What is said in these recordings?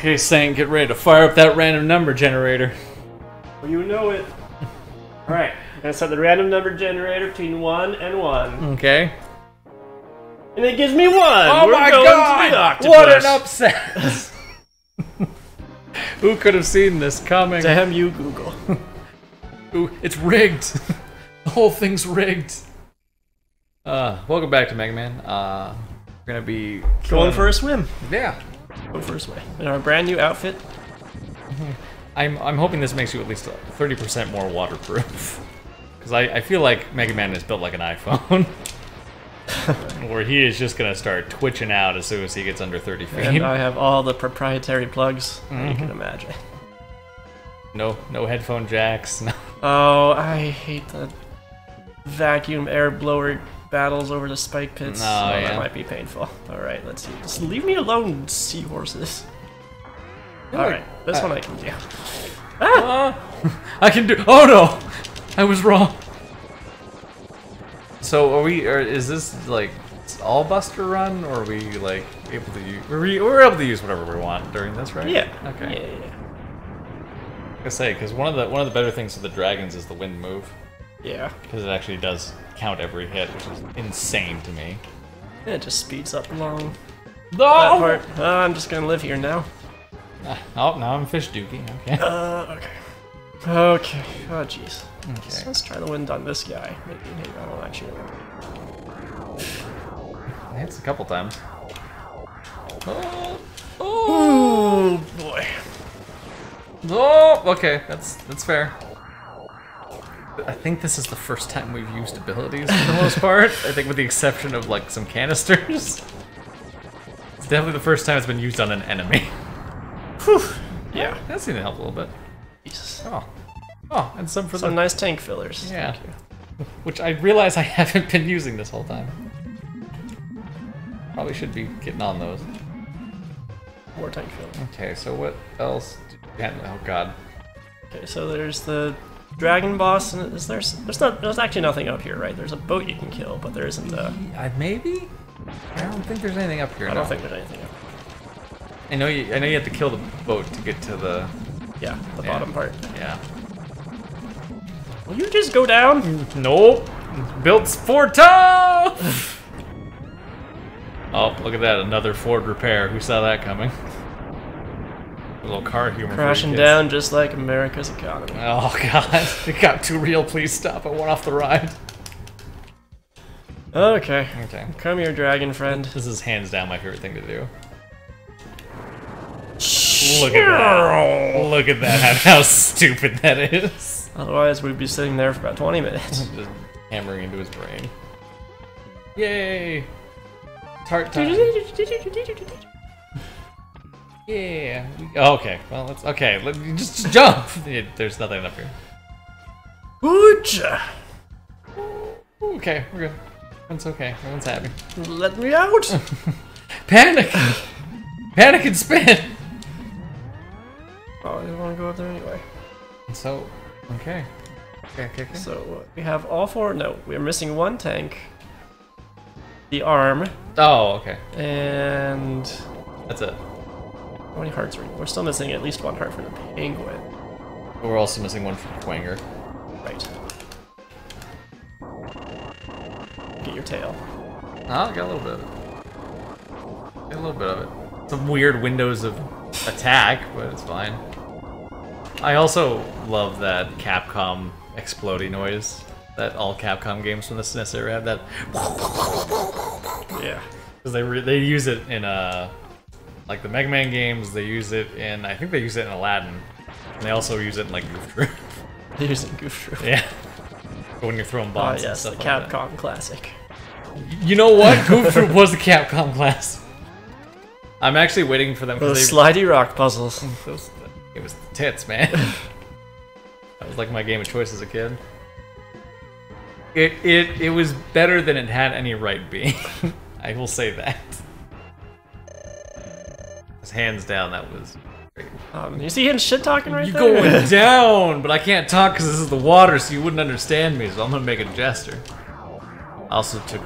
Okay, Saint, get ready to fire up that random number generator. Well, you know it. All right, gonna set the random number generator between one and one, Okay. and it gives me one. Oh We're my going god! To the octopus. What an upset! Who could have seen this coming? Damn you, Google. Ooh, it's rigged. the whole thing's rigged. Uh, welcome back to Mega Man. Uh, we're gonna be Going killing- for a swim. Yeah. For a swim in our brand new outfit. I'm I'm hoping this makes you at least 30% more waterproof. Because I, I feel like Mega Man is built like an iPhone. where he is just gonna start twitching out as soon as he gets under 30 feet. And I have all the proprietary plugs you Mm-hmm. can imagine. No no headphone jacks. No. Oh, I hate the vacuum air blower battles over the spike pits. No, oh, yeah. That might be painful. Alright, let's see. Just leave me alone, seahorses. Alright, this Uh, one I can do. Ah! I can do. Oh no, I was wrong. So are we? Or is this like all Buster Run, or are we like able to use? We're, we, we're able to use whatever we want during this, right? Yeah. Okay. Yeah, yeah, I say because one of the one of the better things for the dragons is the wind move yeah. because it actually does count every hit, which is insane to me. Yeah, it just speeds up along that No. part. Uh, I'm just gonna live here now. Oh, now I'm fish dookie. Okay. Uh, okay. Okay. Oh, jeez. Okay. Let's try the wind on this guy. Maybe, maybe I don't actually. Hits a couple times. Oh. Oh boy. Oh, okay, that's that's fair. I think this is the first time we've used abilities for the most part. I think with the exception of like some canisters. It's definitely the first time it's been used on an enemy. Whew. Yeah. That seemed to help a little bit. Jesus. Oh. Oh, and some for Some the nice tank fillers. Yeah. Thank you. which I realize I haven't been using this whole time. Probably should be getting on those. More tank fillers. Okay, so what else? do you have- Oh god. Okay, so there's the dragon boss, and is there's there's not there's actually nothing up here, right? There's a boat you can kill, but there isn't a. Uh, maybe? I don't think there's anything up here. I don't no. think there's anything up. I know you. I know you have to kill the boat to get to the. Yeah, the Yeah. bottom part. Yeah. Will you just go down? Nope. Built for tough. oh, look at that! Another Ford repair. Who saw that coming? A little car humor. Crashing down just like America's economy. Oh god! It got too real. Please stop. I went off the ride. Okay. Okay. Come here, dragon friend. This is hands down my favorite thing to do. Look at that! Look at that! How stupid that is. Otherwise, we'd be sitting there for about 20 minutes. Just hammering into his brain. Yay! Tart time. Yeah. okay. Well, let's. Okay. Let, me just jump. There's nothing up here. Ooja! Okay, we're good. Everyone's okay. Everyone's happy. Let me out! Panic! Panic and spin! oh, I didn't want to go up there anyway. So, okay. Okay, okay, okay. So uh, we have all four. No, we're missing one tank, the arm, Oh, okay. and That's it. How many hearts are we? We're still missing at least one heart for the penguin. We're also missing one from Kuwanger. Right. Get your tail. Oh, got a little bit of it. Got a little bit of it. Some weird windows of attack, but it's fine. I also love that Capcom exploding noise that all Capcom games from the SNES era have. That Yeah. because they they use it in uh like the Mega Man games. They use it in I think they use it in Aladdin, and they also use it in like Goof Troop. They're in Goof Troop. yeah. But When you're throwing Ah, bombs and yes, the stuff like that. Capcom classic. You know what? Goof Troop was the Capcom class. I'm actually waiting for them Those they. slidey rock puzzles. Those, it was the tits, man. that was like my game of choice as a kid. It it it was better than it had any right being. I will say that. Hands down, that was. Great. Um, you see him shit talking right You there? going down, but I can't talk because this is the water, so you wouldn't understand me. So I'm gonna make a gesture. I also took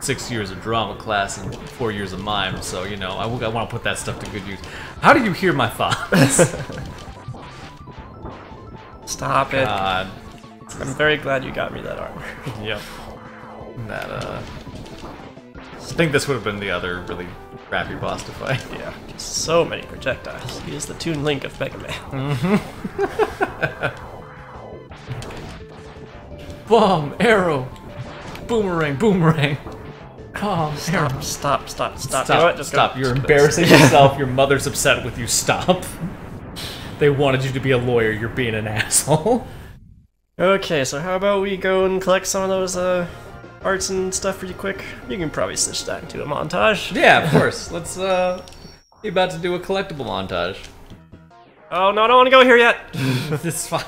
six years of drama class and four years of mime, so you know I want to put that stuff to good use. How do you hear my thoughts? Stop it. God, I'm very glad you got me that armor. yep. That uh, I think this would have been the other really crappy boss to fight. yeah, just so many projectiles. He is the Toon Link of Mega Man. Bomb, arrow, boomerang, boomerang. Bomb, arrow. Stop, stop, stop, stop. Stop, You know what? Just go- stop. You're embarrassing yourself. Your mother's upset with you. Stop. They wanted you to be a lawyer. You're being an asshole. Okay, so how about we go and collect some of those uh, arts and stuff pretty quick? You can probably stitch that into a montage. Yeah, of course. Let's, uh, be about to do a collectible montage. Oh no, I don't want to go here yet. this is fine.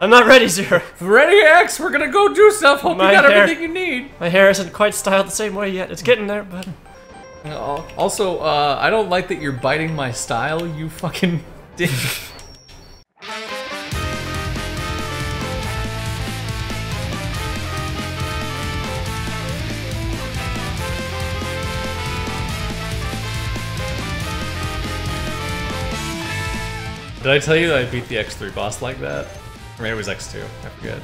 I'm not ready, Zero. Ready, X? We're gonna go do stuff. Hope My you got hair. everything you need. My hair isn't quite styled the same way yet. It's getting there, but Uh, Also, uh, I don't like that you're biting my style, you fucking dick. Did I tell you that I beat the X3 boss like that? Or maybe it was X2, I forget.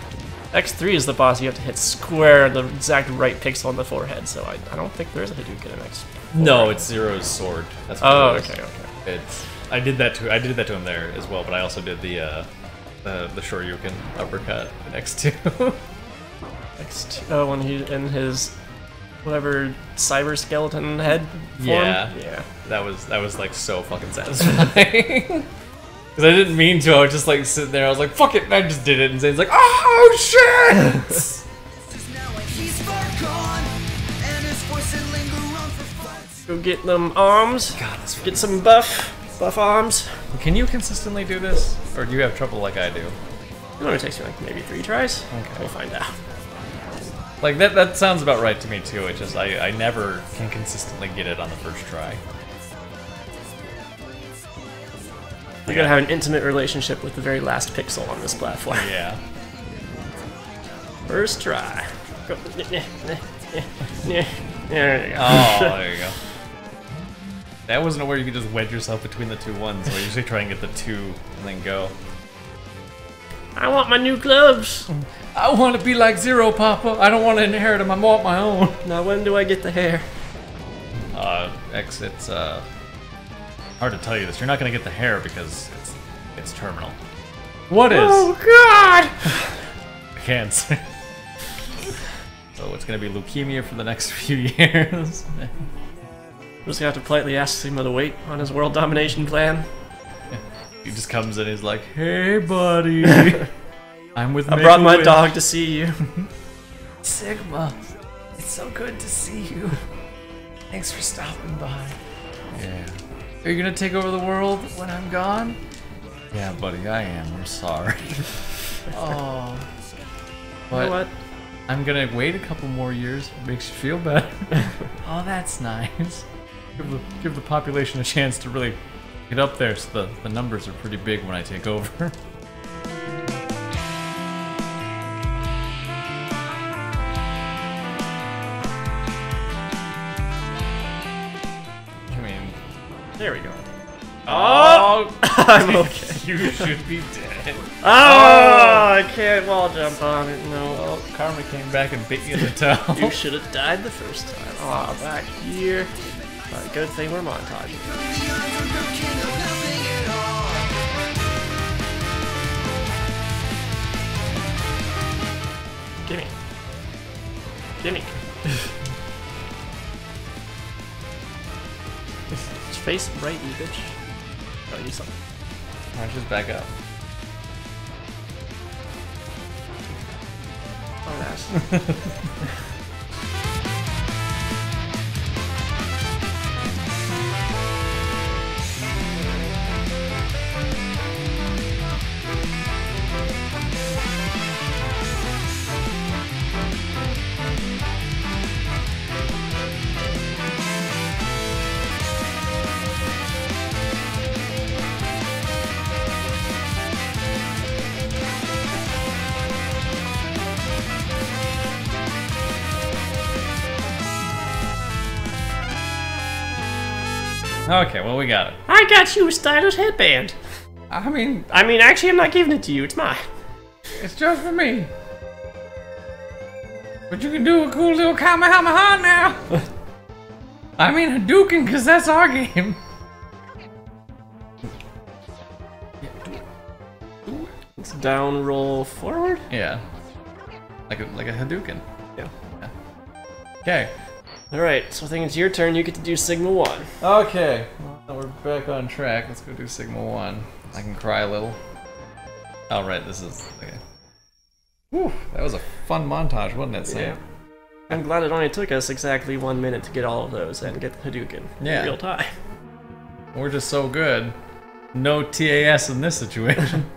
X3 is the boss you have to hit square the exact right pixel on the forehead, so I, I don't think there is a Hadouken in X. No, it's Zero's sword. That's what Oh, okay, okay. It's I did that to I did that to him there as well, but I also did the uh the the Shoryuken uppercut in X2. X2, oh, when he in his whatever cyber skeleton head form. Yeah. Yeah. that was that was like so fucking satisfying. Cause I didn't mean to, I was just like sitting there, I was like, fuck it, and I just did it, and Zane's like, oh shit! He's far gone, and his voice will linger on for fights. Go get them arms. God, Get some buff, buff arms. Can you consistently do this? Or do you have trouble like I do? It only takes me like maybe three tries. Okay. We'll find out. Like that that sounds about right to me too, it's just I, I never can consistently get it on the first try. You're gonna have an intimate relationship with the very last pixel on this platform. Yeah. First try. Go. There you go. Oh, there you go. That wasn't where you could just wedge yourself between the two ones. Where you usually try and get the two and then go. I want my new gloves. I want to be like Zero, Papa. I don't want to inherit them. I want my own. Now when do I get the hair? Uh, X, it's uh hard to tell you this. You're not gonna get the hair because it's it's terminal. What is Oh, God! cancer? so it's gonna be leukemia for the next few years. I'm just gonna have to politely ask him to wait on his world domination plan. he just comes in. He's like, "Hey, buddy, I'm with." I brought my Make-A-Wish." dog to see you. Sigma, it's so good to see you. Thanks for stopping by. Yeah. Are you gonna take over the world when I'm gone? Yeah, buddy, I am. I'm sorry. oh. You know But what? I'm gonna wait a couple more years. Makes you feel better. oh, that's nice. Give the, give the population a chance to really get up there so the, the numbers are pretty big when I take over. oh, I'm oh. okay. you should be dead. Oh, I can't wall jump on it. No. Well, Karma came back and bit you in the toe. You should have died the first time. Oh, back here. But good thing we're montaging. The underground king of nothing at all. Gimme. Gimme. Just face right, you bitch. You something. Alright, just back up. Oh, nice. Okay, well we got it. I got you a stylish headband. I mean, I mean, actually, I'm not giving it to you. It's mine. it's just for me. But you can do a cool little Kamehameha now. I mean Hadouken, cause that's our game. Yeah. It's down, roll, forward. Yeah. Like a like a Hadouken. Yeah. Okay. All right. So I think it's your turn. You get to do Sigma One. Okay. Well, we're back on track. Let's go do Sigma 1. I can cry a little. Oh, right, this is. Okay. Whew, that was a fun montage, wasn't it, Sam? Yeah. I'm glad it only took us exactly one minute to get all of those and get the Hadouken Yeah. in real time. We're just so good. No TAS in this situation.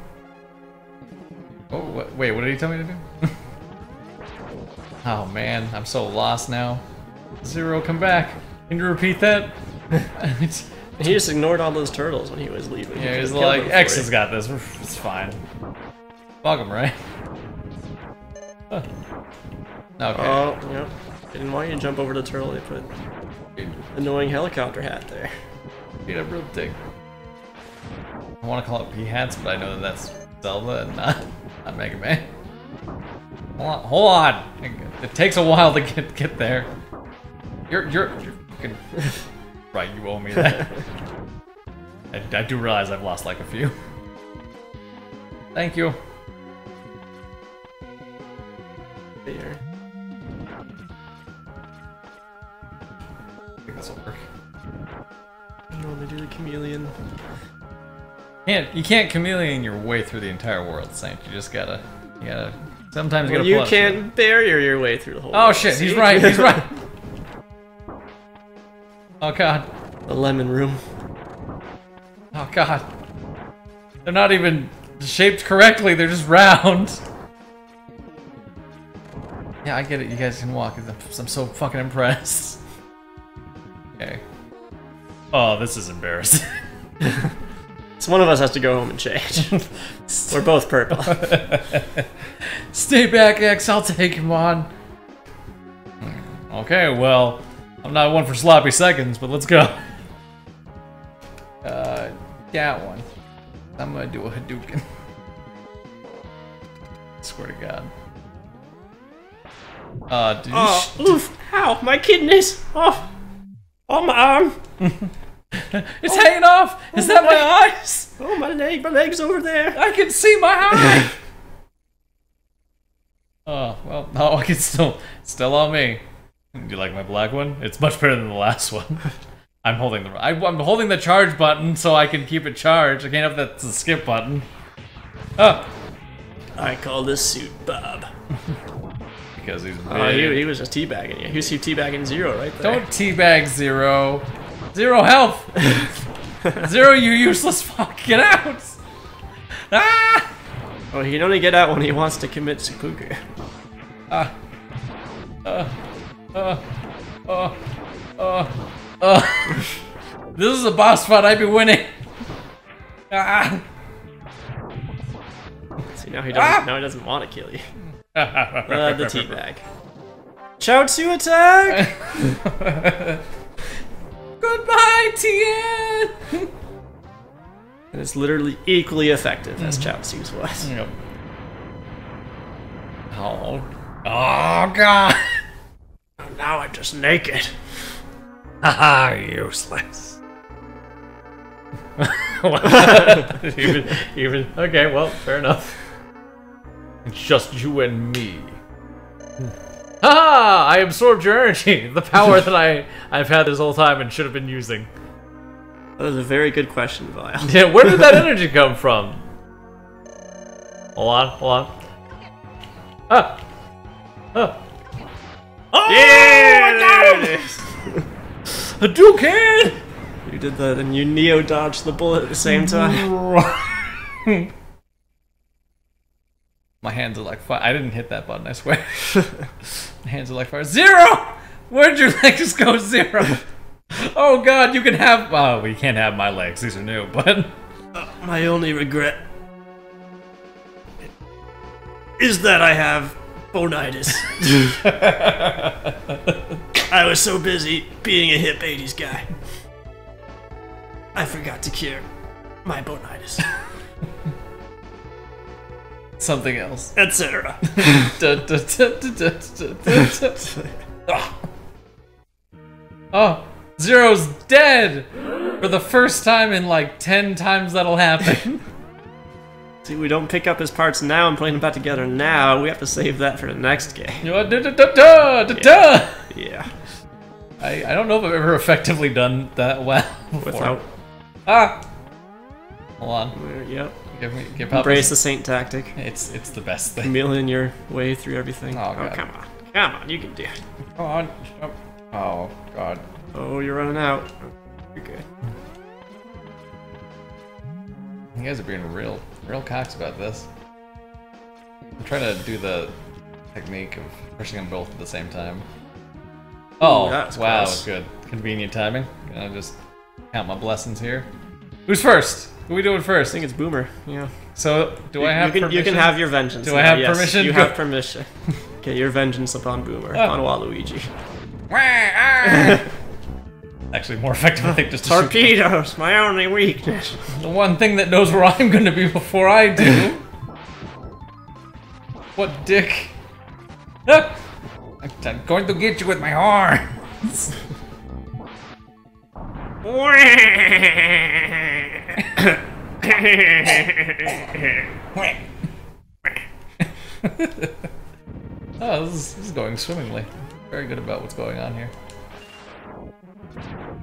oh, what, wait, what did he tell me to do? oh man, I'm so lost now. Zero, come back. Can you repeat that? He just ignored all those turtles when he was leaving. yeah, He he's like, X has got this. It's fine. Fuck him, right? Huh. Okay. Oh, yep. They didn't want you to jump over the turtle. They put annoying helicopter hat there. Beat up real dick. I want to call it Peahats, but I know that that's Zelda and not, not Mega Man. Hold on, hold on. It takes a while to get get there. You're you're you're fucking right. You owe me that. I, I do realize I've lost like a few. Thank you. There. I think this will work. I know they do the chameleon. Can't you can't chameleon your way through the entire world, Saint. You just gotta you gotta. Sometimes you Well, gotta. you pull out shit. can't barrier your way through the whole. Oh world, shit, he's right, he's right. Oh god. the lemon room. Oh god. They're not even shaped correctly, they're just round. Yeah, I get it, you guys can walk. I'm, I'm so fucking impressed. Okay. Oh, this is embarrassing. So one of us has to go home and change. We're both purple. Stay back, X, I'll take him on. Hmm. Okay, well, I'm not one for sloppy seconds, but let's go. Uh, that one. I'm gonna do a Hadouken. Swear to God. Uh, did Oh, oof! Ow, my kidneys! Oh, oh my arm! it's hanging off! Is that my eyes? Oh my leg! My leg's over there. I can see my eye! oh, well, no, I can still, still on me. Do you like my black one? It's much better than the last one. I'm holding the, I, I'm holding the charge button so I can keep it charged. I can't have that the skip button. Oh, I call this suit Bob. because he's big. Oh, he, he was just teabagging you. He was teabagging zero right there. Don't teabag Zero. Zero health! Zero, you useless fuck! Get out! Ah! Oh, he can only get out when he wants to commit seppuku. Uh, uh, uh, uh. this is a boss fight, I'd be winning! Ah! See, now he doesn't. Ah! Now he doesn't want to kill you. Uh, the teabag. Chaozu attack! Goodbye, Tien! and it's literally equally effective as Chaozu's was. Yep. Oh. Oh, God! Now I'm just naked. Haha, useless. even, even, okay, well, fair enough. It's just you and me. Haha! I absorbed your energy, the power that I, I've had this whole time and should have been using. That was a very good question, Vile. Yeah, where did that energy come from? Hold on, hold on. Ah! Ah! Oh! Yeah, I got him! Hadouken! You did that and you neo dodged the bullet at the same time. My hands are like fire. I didn't hit that button, I swear. My hands are like fire. Zero! Where'd your legs go, Zero? Oh god, you can have. Oh, well, you can't have my legs. These are new, but. Uh, my only regret is that I have bonitis. I was so busy being a hip 80s guy. I forgot to cure my bonitis, Something else. etc. Ah. Oh, Zero's dead! For the first time in like 10 times that'll happen. See, we don't pick up his parts now and put them back together now. We have to save that for the next game. Da. Yeah. I, I don't know if I've ever effectively done that well before. Without. Ah! Hold on. Yep. Give me, give. Embrace the saint tactic. It's, it's the best thing. Milling your way through everything. Oh, God. come on. Come on, you can do it. Come on. Oh, oh, God. Oh, you're running out. You're good. You guys are being real, real cocks about this. I'm trying to do the technique of pushing them both at the same time. Oh, that's wow, close. good. Convenient timing. Gonna just count my blessings here. Who's first? Who we doing first? I think it's Boomer. Yeah. So, do I have you can, permission? You can have your vengeance. Do I now, have yes, permission? You Go- have permission. okay, your vengeance upon Boomer. Oh. On Waluigi. Ah. Actually, more effective, I think, just to shoot Torpedoes, my only weakness. the one thing that knows where I'm gonna be before I do. what dick? Ah! I'm going to get you with my horns. Oh, this is, this is going swimmingly. Very good about what's going on here.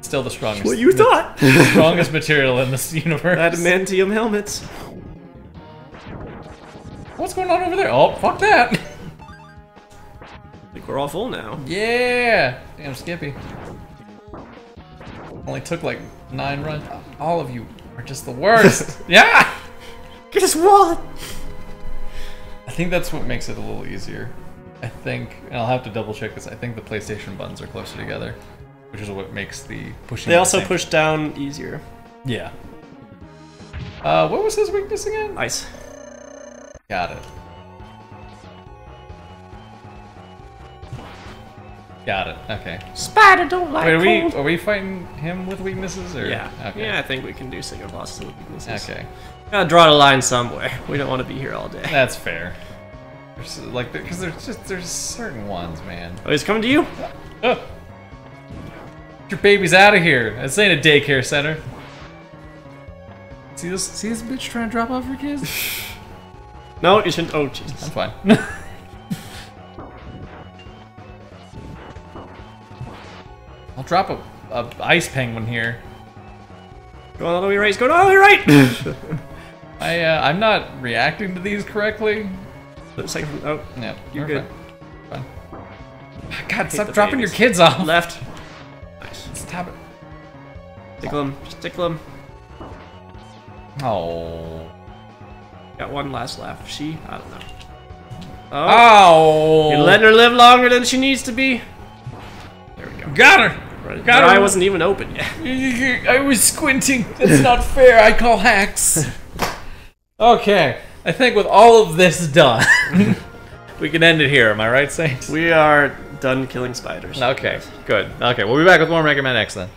Still the strongest. what you thought? strongest material in this universe. Adamantium helmets. What's going on over there? Oh, fuck that! I think we're all full now. Yeah! Damn, Skippy. Only took like nine runs. All of you are just the worst. yeah! Get his wallet! I think that's what makes it a little easier. I think, and I'll have to double check this. I think the PlayStation buttons are closer together, which is what makes the pushing. They at the also same- push down easier. Yeah. Uh, what was his weakness again? Ice. Got it. Got it. Okay. Spider don't like Wait, are we are we fighting him with weaknesses or? Yeah. Okay. Yeah, I think we can do single bosses with weaknesses. Okay. Gotta draw the line somewhere. We don't want to be here all day. That's fair. There's like because there's just there's certain ones, man. Oh, he's coming to you? Oh. Get your babies out of here. This ain't a daycare center. See this? See this bitch trying to drop off her kids? No, you shouldn't. Oh, Jesus. I'm fine. I'll drop a, a ice penguin here. Go all the way right. He's going all the way right. I uh, I'm not reacting to these correctly. Second from, oh, Yeah, You're we're good. Fine. fine. God, stop the dropping your kids off. left. Tickle him. Just tickle him. Oh. Got one last laugh. She? I don't know. Oh. Oh. You're letting her live longer than she needs to be. There we go. Got her. Right. Got Her her. eye wasn't even open yet. I was squinting. That's not fair. I call hacks. Okay. I think with all of this done, we can end it here. Am I right, Saints? We are done killing spiders. Okay. Good. Okay. We'll be back with more Mega Man X then.